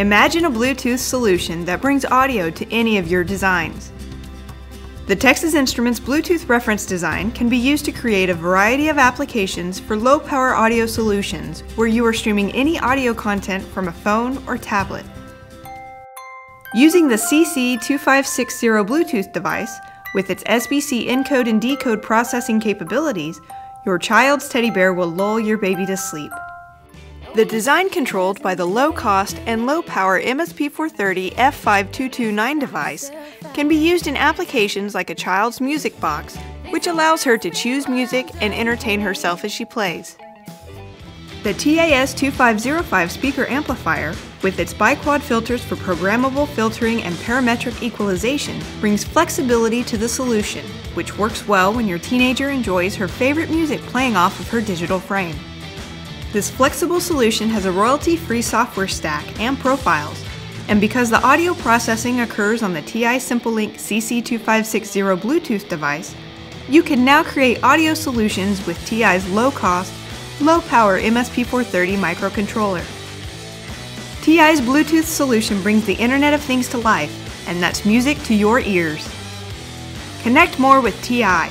Imagine a Bluetooth solution that brings audio to any of your designs. The Texas Instruments Bluetooth reference design can be used to create a variety of applications for low power audio solutions where you are streaming any audio content from a phone or tablet. Using the CC2560 Bluetooth device, with its SBC encode and decode processing capabilities, your child's teddy bear will lull your baby to sleep. The design controlled by the low-cost and low-power MSP430 F5229 device can be used in applications like a child's music box, which allows her to choose music and entertain herself as she plays. The TAS2505 speaker amplifier, with its biquad filters for programmable filtering and parametric equalization, brings flexibility to the solution, which works well when your teenager enjoys her favorite music playing off of her digital frame. This flexible solution has a royalty-free software stack and profiles, and because the audio processing occurs on the TI SimpleLink CC2560 Bluetooth device, you can now create audio solutions with TI's low-cost, low-power MSP430 microcontroller. TI's Bluetooth solution brings the Internet of Things to life, and that's music to your ears. Connect more with TI.